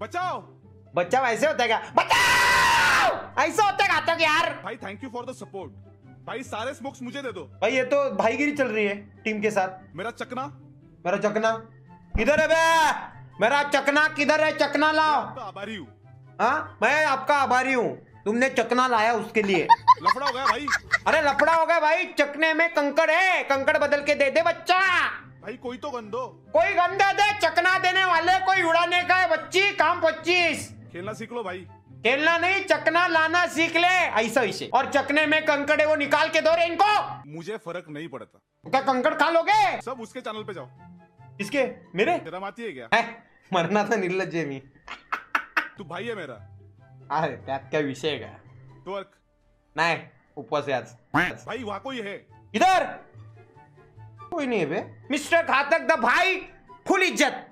बचाओ। बच्चा वैसे होता है क्या? बचाओ! ऐसा होता है घातक यार। भाई thank you for the support भाई सारे स्मोक्स मुझे दे दो। भाई ये तो भाईगिरी चल रही है टीम के साथ। मेरा चकना। मेरा चकना। किधर है बे? मेरा चकना किधर है? चकना लाओ। आभारी हूँ। हाँ? मैं आपका आभारी हूँ। तुमने चकना लाया उसके लिए। लफड़ा हो गया भाई। अरे लफड़ा हो गया भाई। चकने में कंकड़ है। कंकड़ बदल के दे दे बच्चा। भाई कोई तो गंदो। कोई गंदा दे चकना देने वाले कोई उड़ाने का है बच्ची काम पच्चीस। खेलना सीख लो भाई। खेलना नहीं चकना लाना सीख ले ऐसा वैसे और चकने में कंकड़ वो निकाल के दो रे इनको। मुझे फ़र्क नहीं पड़ता। क्या कंकड़ खा लोगे? सब उसके चैनल पे जाओ। इसके मेरे? तेरा आती है क्या? है मरना था निर्लज आहे मी तू भाई है मेरा। अरे त्यात काय विषय का ट्वर्क नाही उपवास आज। भाई वहाँ कोई है। इधर! कोई नहीं है बे। मिस्टर घातक द भाई फुल इज़्ज़त।